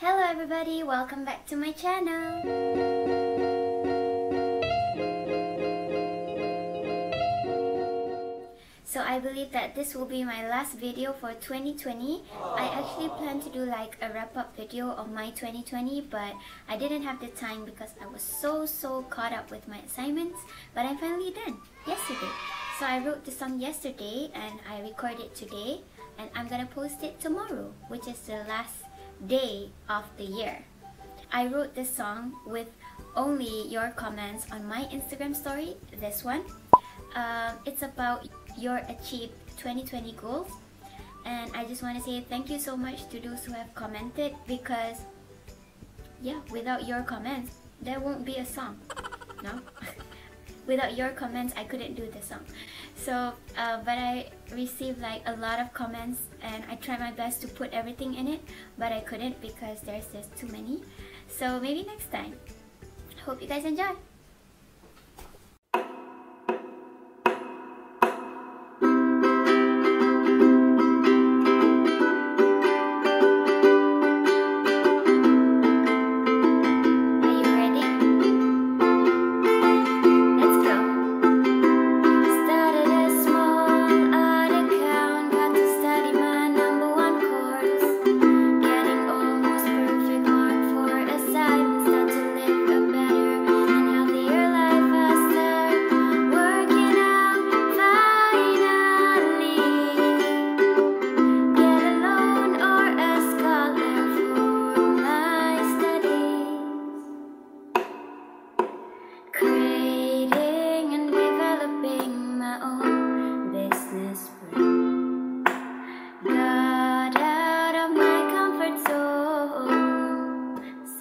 Hello everybody, welcome back to my channel. So I believe that this will be my last video for 2020. I actually plan to do like a wrap up video of my 2020 but I didn't have the time because I was so so caught up with my assignments but I'm finally done yesterday. So I wrote the song yesterday and I recorded it today and I'm gonna post it tomorrow which is the last day of the year. I wrote this song with only your comments on my Instagram story, this one. Um, it's about your achieved 2020 goals and I just want to say thank you so much to those who have commented because yeah, without your comments, there won't be a song, no? without your comments, I couldn't do the song. So, uh, but I received like a lot of comments and I tried my best to put everything in it, but I couldn't because there's just too many. So maybe next time. Hope you guys enjoy.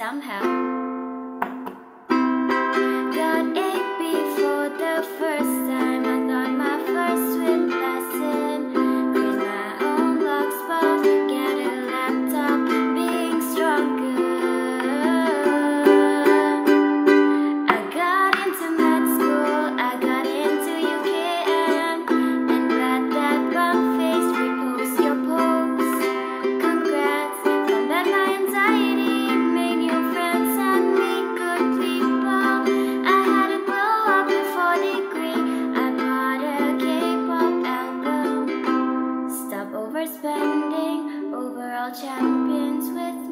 somehow. So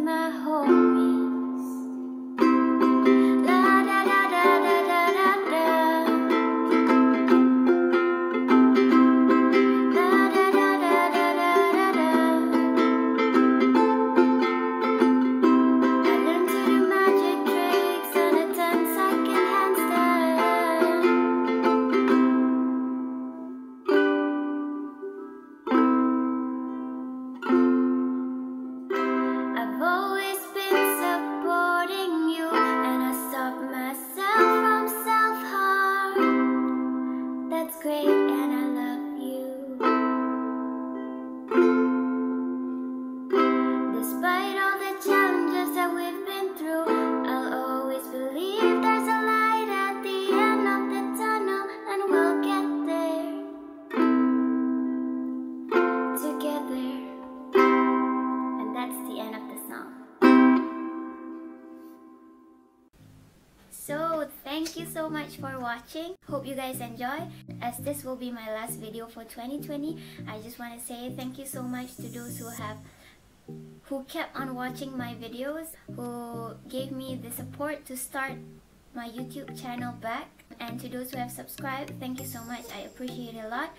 thank you so much for watching. Hope you guys enjoy. As this will be my last video for 2020, I just want to say thank you so much to those who have who kept on watching my videos, who gave me the support to start my YouTube channel back and to those who have subscribed, thank you so much. I appreciate it a lot.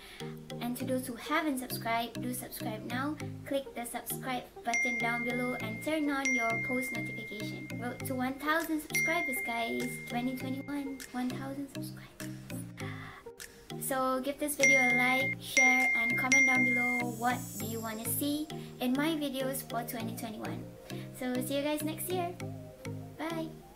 And to those who haven't subscribed, do subscribe now. Click the subscribe button down below and turn on your post notification. Road to 1000 subscribers guys. 2021, 1000 subscribers. So give this video a like, share, and comment down below what do you want to see in my videos for 2021. So see you guys next year. Bye!